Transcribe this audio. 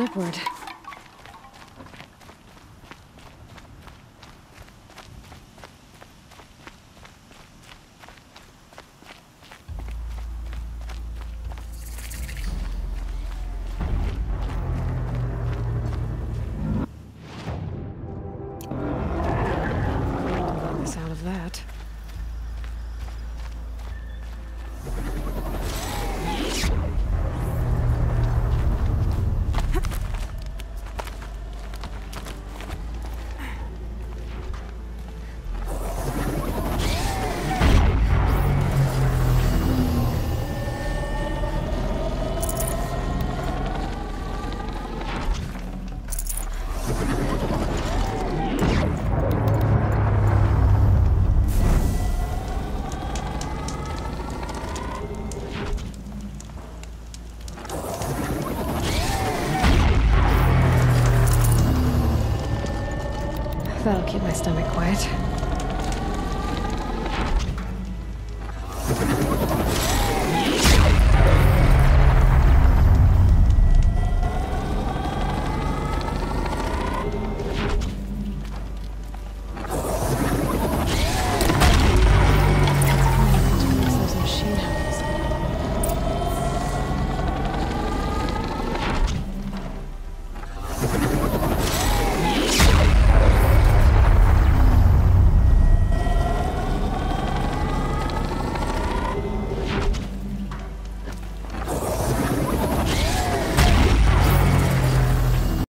upward. The sound of that. That'll keep my stomach quiet.